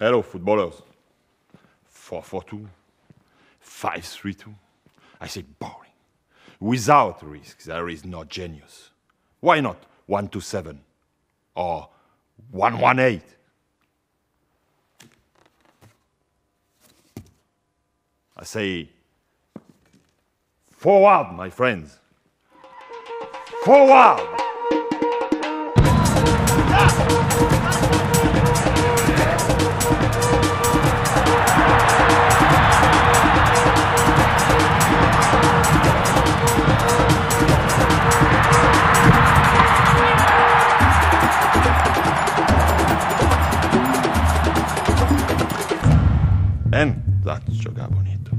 Hello, footballers. 4-4-2, 5-3-2. I say boring. Without risk, there is no genius. Why not 1-2-7 or 1-1-8? I say, forward, my friends. Forward! Ven, Platz, jogar bonito.